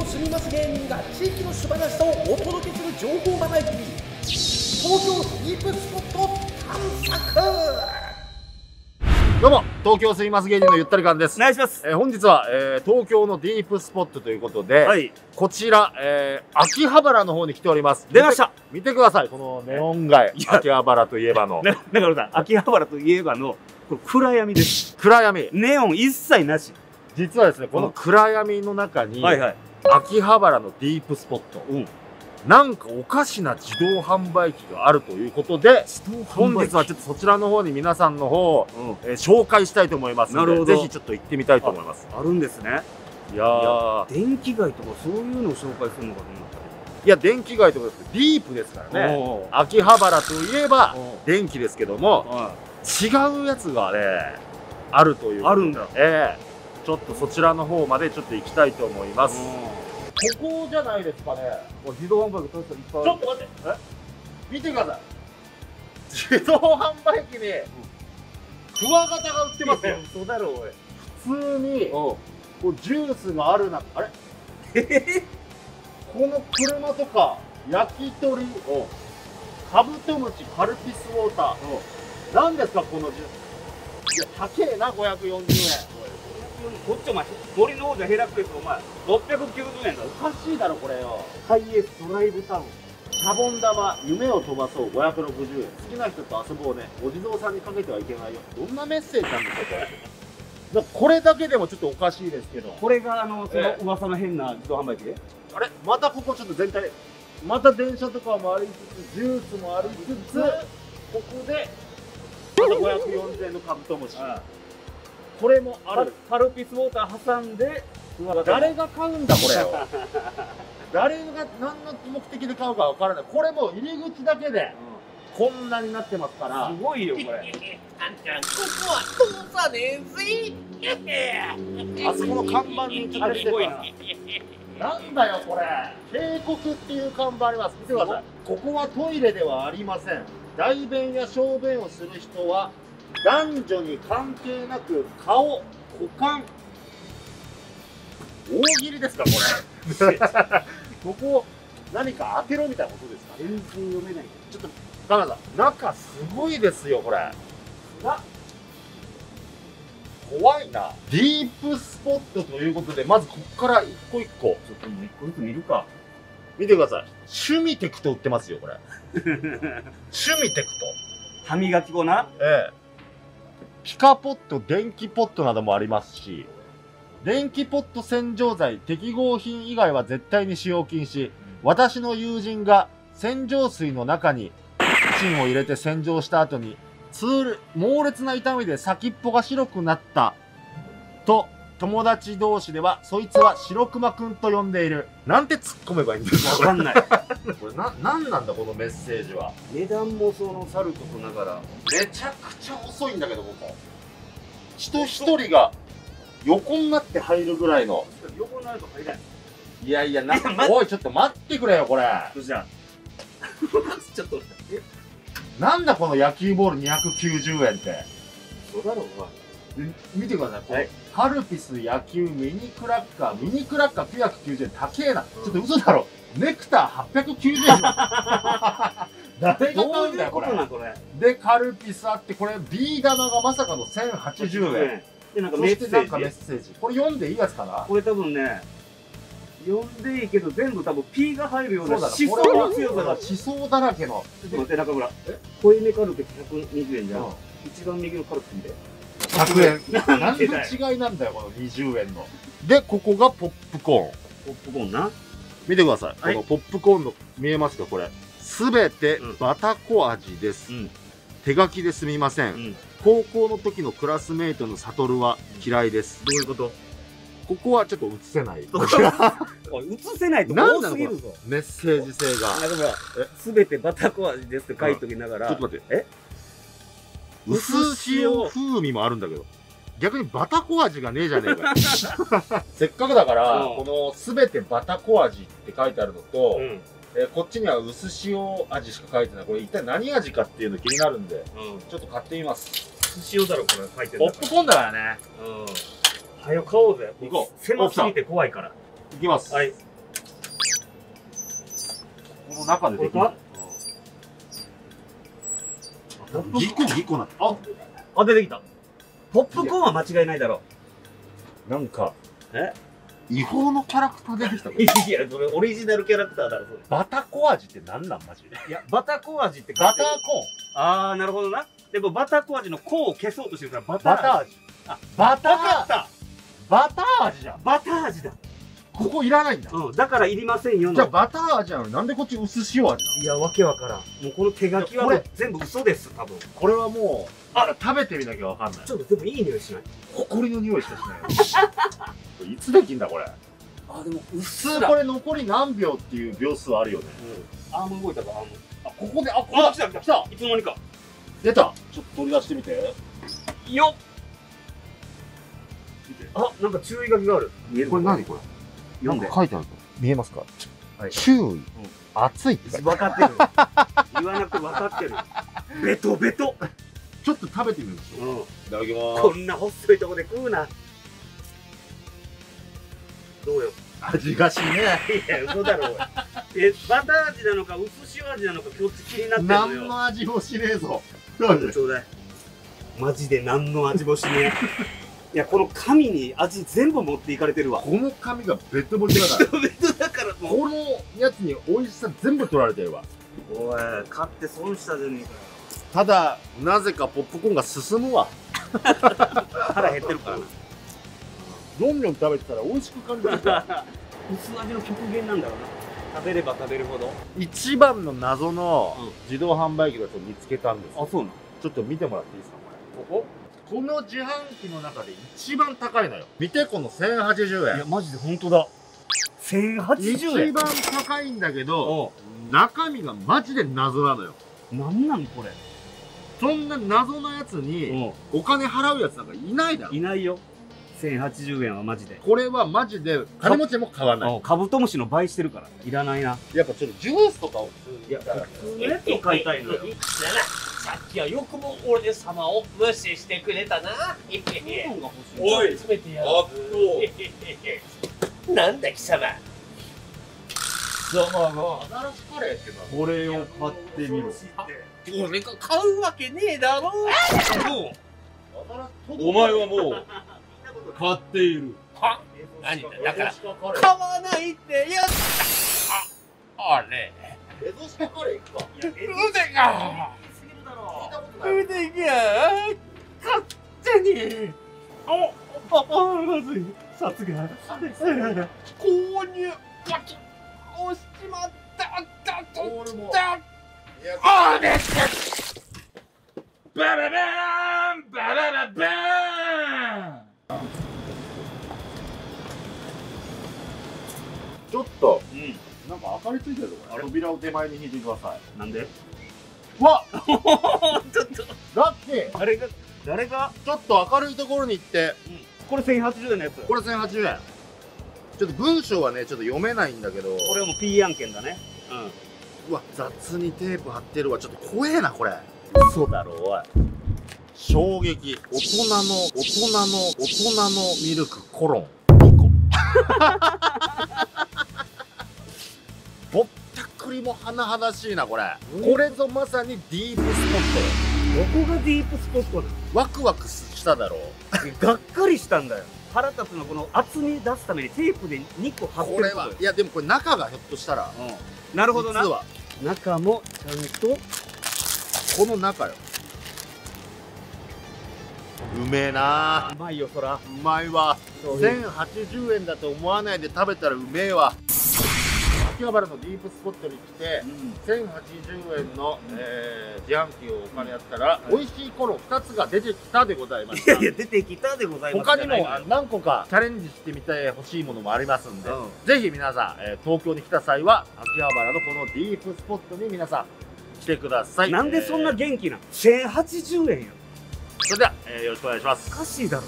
京住みます芸人が地域の素晴らしさをお届けする情報バラエティー東京ディープスポット探索どうも東京すみます芸人のゆったり感ですお願いします。えー本日は、えー東京のディープスポットということで、はい。こちら、えー秋葉原の方に来ております出ました見て見てくださいこのネオン街秋葉原といえばのな、だからさ、秋葉原といえばの、これ暗闇です。暗闇ネオン一切なし。実はですねこの暗闇の中に、はいはい。秋葉原のディープスポット、う。んなんかおかしな自動販売機があるということで本日はちょっとそちらの方に皆さんの方を、うん。えー紹介したいと思いますのでなるほど。ぜひちょっと行ってみたいと思います。あるんですね。いやー。電気街とかそういうのを紹介するのかと思ったいや電気街とかです。ディープですからね。秋葉原といえばお電気ですけどもは違うやつがねあるというあるんだ。ええちょっとそちらの方までちょっと行きたいと思いまい。すここじゃないですかね。うん自動販売機ちょっと待って。え？見てください。自動販売機にクワガタが売ってますよ。嘘だろ、おい。普通におこうジュースがあるなあれ？この車とか焼き鳥カブトムチカルピスウォーター。何ですかこのジュース？いや高えな540円こっちお前、森の王者ヘラクレスお前、690円だ。おかしいだろこれよ。ハイエースドライブタウン。シャボン玉夢を飛ばそう。560円。好きな人と遊ぼうね。お地蔵さんにかけてはいけないよ。どんなメッセージなんですかこれ。だこれだけでもちょっとおかしいですけど。これがあの、そのええ。噂の変な自動販売機？であれ？またここちょっと全体また電車とかもありつつジュースもありつつここでまた540円のカブトムシこれもあカルる。カルピスウォーター挟んで、誰が買うんだこれを？誰が何の目的で買うかわからない。これもう入り口だけでこんなになってますから。すごいよ、これ。あんちゃんここは通さねえぜあそこの看板にちょっとすごいなんだよこれ。警告っていう看板あります。見てください。ここはトイレではありません。代弁や小便をする人は男女に関係なく顔股間。大喜利ですかこれ。ここ何か当てろみたいなことですか？全然読めない。ちょっとカナさん中すごいですよこれ。な。怖いな。ディープスポットということでまずここから一個一個。ちょっともう一個ずつ見るか。見てください。趣味テクト売ってますよこれ。趣味テク歯磨き粉な。トええピカポット電気ポットなどもありますし電気ポット洗浄剤適合品以外は絶対に使用禁止。私の友人が洗浄水の中にチンを入れて洗浄した後に痛猛烈な痛みで先っぽが白くなったと友達同士ではそいつは白熊くんと呼んでいるなんて突っ込めばいいんですかわかんない。これな何なんだこのメッセージは値段もそのさることながら。めちゃくちゃ遅いんだけどここ人一人が横になって入るぐらいの横になると入らない。いやいやないや待っおいちょっと待ってくれよこれそしたら。ちょっと、え、なんだこの野球ボール290円ってそうだろうな。で見てください、これはい。カルピス野球ミニクラッカーミニクラッカー990円高えな、ちょっと嘘だろ。ネクター890円。誰がど買うんだよこれ。んこれ。でカルピスあってこれ B 玉がまさかの1080円。で、なんかそメッセしてなんかメッージ。セージ。これ読んでいいやつかな？これ多分ね、読んでいいけど、全部多分 P が入るようなそうだ思想の強さが。思想だらけの。ちょっと待って、中村。え？濃いめカルピス120円じゃうん。ん。一番右のカルピス見て。100円。何の違いなんだよこの20円の。でここがポップコーン。ポップコーンな。見てください、はい。このポップコーンの見えますかこれ。すべてうん。バタコ味です、うん。手書きですみません、うん。高校の時のクラスメイトのサトルは嫌いです。どういうこと？ここはちょっと映せない。映せないと多すぎるぞ。メッセージ性が。すべてバタコ味ですって書いときながら、ちょっと待って。え？薄塩風味もあるんだけど逆にバタコ味がねえじゃねえかよ せっかくだから、うんこのすべてバタコ味って書いてあるのと、うん。うん。えーこっちには薄塩味しか書いてないこれ一体何味かっていうの気になるんでちょっと買ってみます塩だろ、これ書いてるポップコーンだからねうん。はよ買おうぜ。行こう狭すぎて怖いから。いきます、はい。この中でできるこれかギコギコなってああ出てきた。ポップコーンは間違いないだろなんか。え？違法のキャラクター出てきたいやそれオリジナルキャラクターだろそれ。バタコ味って何なんマジで。いやバタコ味ってバターコああなるほどな。でもバタコ味のコを消そうとしてるからバーンタバター味。あバター。わかったバター味じゃん。バター味だここいらないんだ。うん。だからいりませんよの。じゃあバター味なの？になんでこっち薄塩味なの？いやわけわからん。もうこの手書きはもこれう全部嘘です多分。これはもうあ食べてみなきゃわかんない。ちょっとでもいい匂いしない？埃の匂いしかしないよ。いつできんだこれ？あでもうっ普通これ残り何秒っていう秒数あるよね。アーム動いたかアームあここであこあ来た来た。来たいつの間にか。出た。ちょっと取り出してみて。よっ。あなんか注意書きがある。見えるこれ何これ？読んで。書いてある見えますか、はい。注意、熱いって書いてある。分かってる。言わなくて分かってる。ベトベト。ちょっと食べてみましょう。うん。いただきまこんな細いとこで食うな。どうよ？味がしねい。や嘘だろえバター味なのか薄塩味なのかこっち気になってんの何よの味もしねえぞ。ちょうだい。マジで何の味もしねえいやこの紙に味全部持っていかれてるわ。この紙がベトベトだから。ベトだからもう。このやつに美味しさ全部取られてるわ。おい買って損したじゃねえかよただなぜかポップコーンが進むわ。腹減ってるから。などんどん食べてたら美味しく感じる 薄味の極限なんだろうな。食べれば食べるほど。一番の謎のうん。自動販売機のやつを見つけたんですよ。そうなの？ちょっと見てもらっていいですかここれこの自販機の中で一番高いのよ。見てこの1080円。こいやマジで本当だ。1080一円。番高いんだけどお中身がマジで謎なのよ。なんなんこれ。そんな謎なやつにお金払うやつなんかいないだろ。いないよ。1080円はマジで。これはマジで金持ちも買わない。カブトムシの倍してるから。いらないな。やっぱちょっとジュースとかを普通にいや普通のやつを買いたいのよさっきはよくも俺様を無視してくれたな。おい詰めてやる。なんだ貴様。様が。新しカレーってこれを買ってみろ俺が買うわけねえだろ。お前はもう買っているは？何だだから買わないって言った。ああれ？エゾシカカレー行くか腕が。聞いたことない腕が。勝手に。お、あ、あ、まずい。さすが。購入。パキッ。押しちまった。だと。俺もだ。いやあれバババーンババババーンちょっとうんなんか明かりついてるぞこれ扉を手前に引いてくださいなんでわちょっと。ラッキー。誰が誰が？ちょっと明るいところに行って。これ1080円のやつ。これ1080円。ちょっと文章はねちょっと読めないんだけど。これはもう P 案件だね。うわ雑にテープ貼ってるわ。ちょっと怖えなこれ。うん嘘だろおい。衝撃。大人の大人の大人のミルクコロン。2個 ったくりも甚だしいなこれ。これぞまさにディープスポッどこがディープスポットなワクワクしただろう。がっかりしたんだよ。腹立つのはこの厚み出すためにテープで2個貼ってこれはいやでもこれ中がひょっとしたら。うん。なるほどな。中もちゃんとこの中よ。うめえな。うまいよそら。うまいわ。そう。いう1080円だと思わないで食べたらうめえわ秋葉原のディープスポットに来て1080円の、えー自販機をお金やったら、美味しい頃2つが出てきたでございましたいやいや出てきたでございます他にも何個かチャレンジしてみてほしいものもありますんで、うん。ぜひ皆さん、えー東京に来た際は秋葉原のこのディープスポットに皆さん来てください。なんでそんなえー元気なの？1080円よ。それでは、えーよろしくお願いします。おかしいだろ